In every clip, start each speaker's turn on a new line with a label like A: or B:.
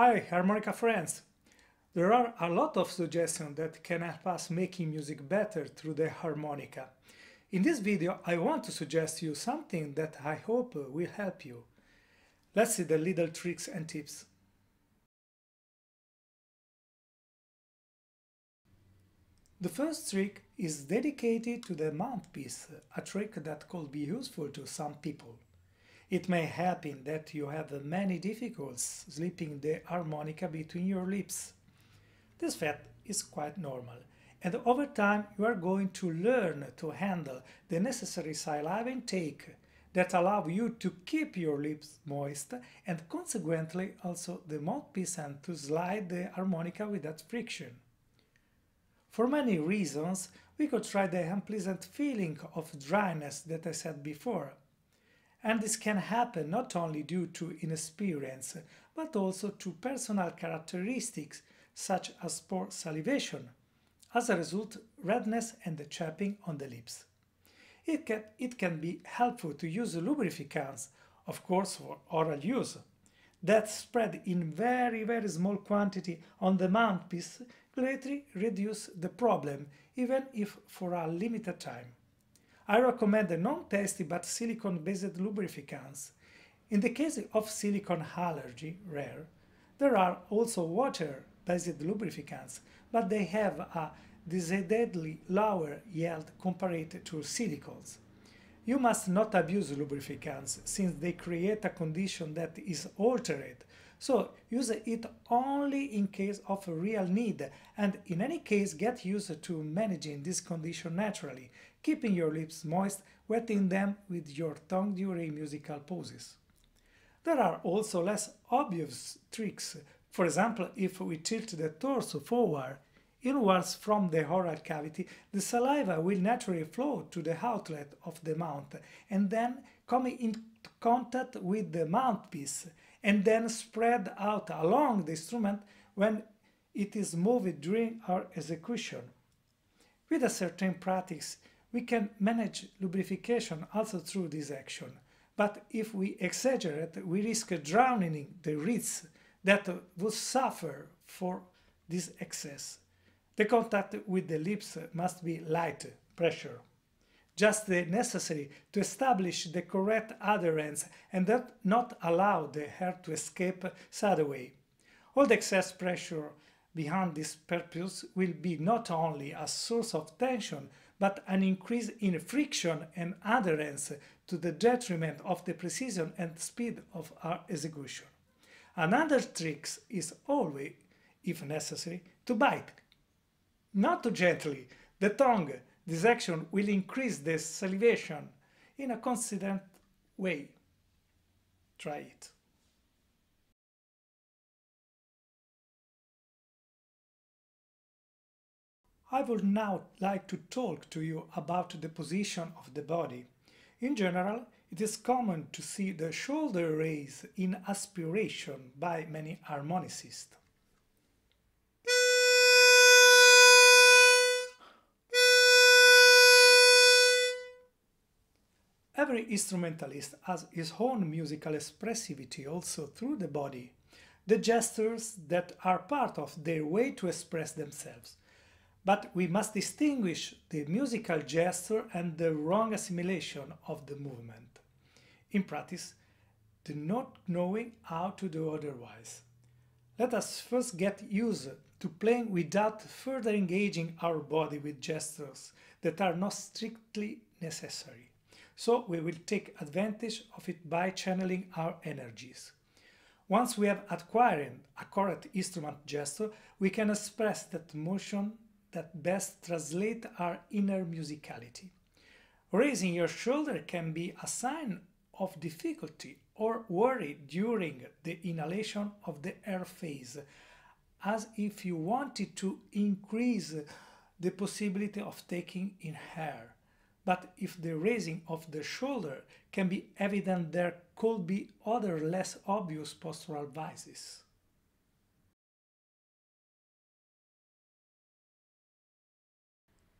A: Hi, harmonica friends! There are a lot of suggestions that can help us making music better through the harmonica. In this video, I want to suggest you something that I hope will help you. Let's see the little tricks and tips. The first trick is dedicated to the mouthpiece, a trick that could be useful to some people. It may happen that you have many difficulties slipping the harmonica between your lips. This fact is quite normal, and over time you are going to learn to handle the necessary saliva intake that allow you to keep your lips moist and consequently also the mouthpiece and to slide the harmonica without friction. For many reasons, we could try the unpleasant feeling of dryness that I said before. And this can happen not only due to inexperience, but also to personal characteristics such as poor salivation, as a result redness and the chapping on the lips. It can, it can be helpful to use lubricants, of course for oral use, that spread in very very small quantity on the mouthpiece greatly reduce the problem, even if for a limited time. I recommend the non-tasty but silicone-based lubricants. In the case of silicone allergy, rare, there are also water-based lubricants, but they have a decidedly lower yield compared to silicones. You must not abuse lubricants, since they create a condition that is altered, so use it only in case of a real need, and in any case get used to managing this condition naturally, keeping your lips moist, wetting them with your tongue during musical pauses. There are also less obvious tricks. For example, if we tilt the torso forward, inwards from the oral cavity, the saliva will naturally flow to the outlet of the mouth and then come in contact with the mouthpiece and then spread out along the instrument when it is moved during our execution. With a certain practice, we can manage lubrication also through this action, but if we exaggerate, we risk drowning the reeds that would suffer for this excess. The contact with the lips must be light pressure, just the necessary to establish the correct adherence and that not allow the air to escape suddenly. All the excess pressure behind this purpose will be not only a source of tension but an increase in friction and adherence to the detriment of the precision and speed of our execution. Another trick is always, if necessary, to bite. Not too gently, the tongue. This action will increase the salivation in a consistent way. Try it. I would now like to talk to you about the position of the body. In general, it is common to see the shoulder raised in aspiration by many harmonicists. Every instrumentalist has his own musical expressivity also through the body, the gestures that are part of their way to express themselves. But we must distinguish the musical gesture and the wrong assimilation of the movement. In practice, the not knowing how to do otherwise. Let us first get used to playing without further engaging our body with gestures that are not strictly necessary. So we will take advantage of it by channeling our energies. Once we have acquired a correct instrument gesture, we can express that motion that best translate our inner musicality. Raising your shoulder can be a sign of difficulty or worry during the inhalation of the air phase, as if you wanted to increase the possibility of taking in air. But if the raising of the shoulder can be evident there could be other less obvious postural vices.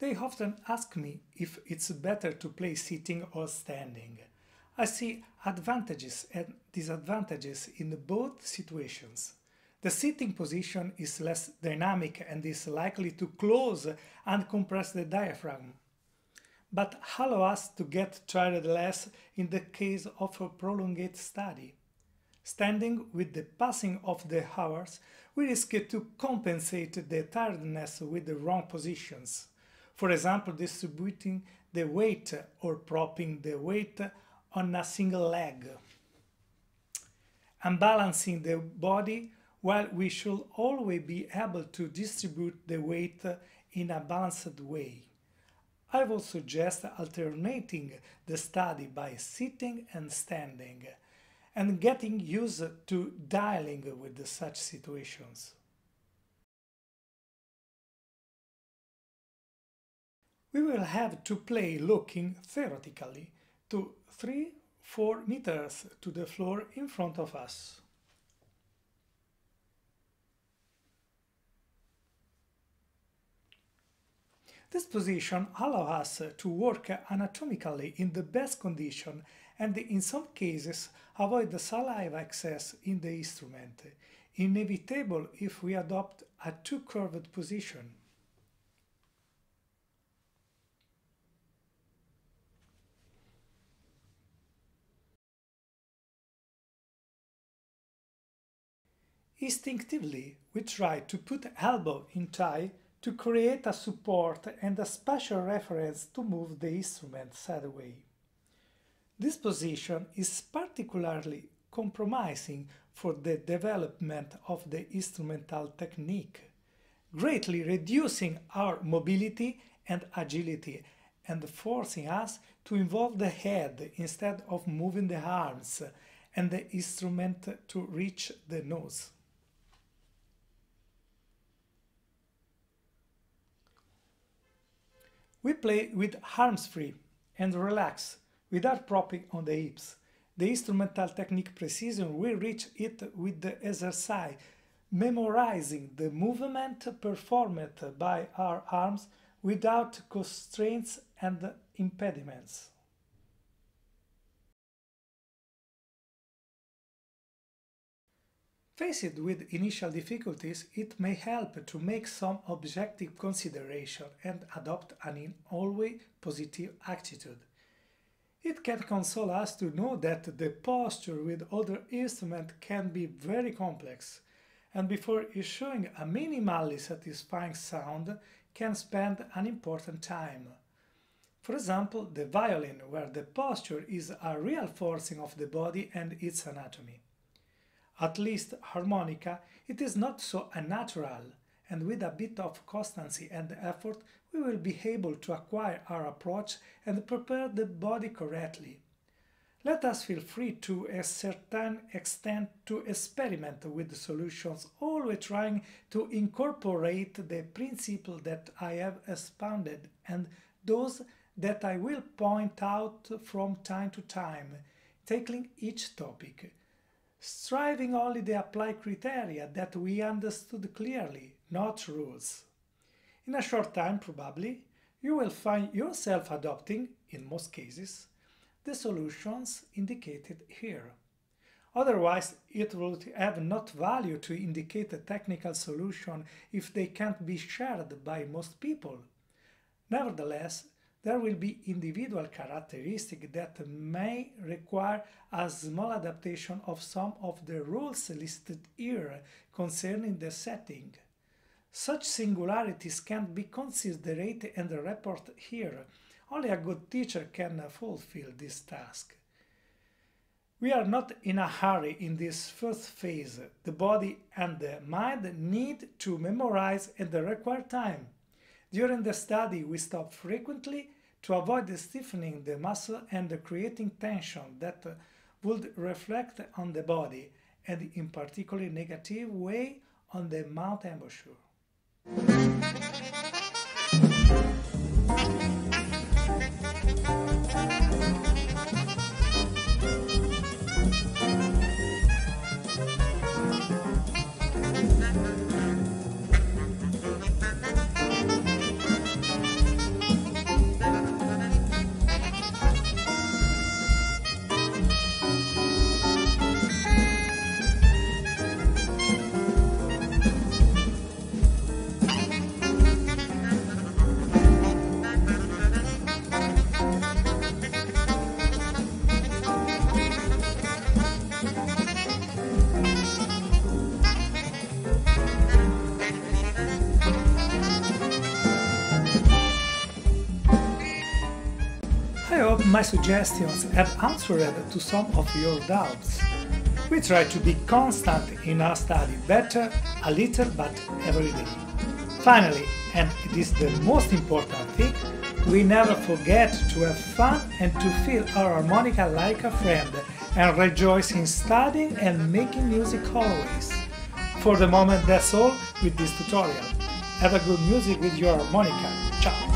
A: They often ask me if it's better to play sitting or standing. I see advantages and disadvantages in both situations. The sitting position is less dynamic and is likely to close and compress the diaphragm, but allow us to get tired less in the case of a prolonged study. Standing with the passing of the hours, we risk to compensate the tiredness with the wrong positions. For example, distributing the weight or propping the weight on a single leg. Unbalancing the body while we should always be able to distribute the weight in a balanced way. I would suggest alternating the study by sitting and standing and getting used to dealing with such situations. We will have to play looking theoretically to 3-4 meters to the floor in front of us. This position allows us to work anatomically in the best condition and in some cases avoid the saliva excess in the instrument, inevitable if we adopt a too curved position. Instinctively, we try to put elbow in thigh to create a support and a special reference to move the instrument sideways. This position is particularly compromising for the development of the instrumental technique, greatly reducing our mobility and agility and forcing us to involve the head instead of moving the arms and the instrument to reach the nose. We play with arms free and relax without propping on the hips. The instrumental technique precision we reach it with the exercise, memorizing the movement performed by our arms without constraints and impediments. Faced with initial difficulties, it may help to make some objective consideration and adopt an in always positive attitude. It can console us to know that the posture with other instruments can be very complex, and before issuing a minimally satisfying sound can spend an important time. For example, the violin, where the posture is a real forcing of the body and its anatomy. At least harmonica, it is not so unnatural, and with a bit of constancy and effort, we will be able to acquire our approach and prepare the body correctly. Let us feel free to a certain extent to experiment with solutions, always trying to incorporate the principle that I have expounded and those that I will point out from time to time, tackling each topic striving only to apply criteria that we understood clearly, not rules. In a short time, probably, you will find yourself adopting, in most cases, the solutions indicated here. Otherwise, it would have not value to indicate a technical solution if they can't be shared by most people. Nevertheless, there will be individual characteristics that may require a small adaptation of some of the rules listed here concerning the setting. Such singularities can't be considered and reported here. Only a good teacher can fulfill this task. We are not in a hurry in this first phase. The body and the mind need to memorize and require time. During the study, we stop frequently to avoid stiffening the muscle and creating tension that would reflect on the body and in particularly negative way on the mouth embouchure. My suggestions have answered to some of your doubts. We try to be constant in our study, better a little but every day. Finally, and it is the most important thing, we never forget to have fun and to feel our harmonica like a friend and rejoice in studying and making music always. For the moment that's all with this tutorial. Have a good music with your harmonica. Ciao!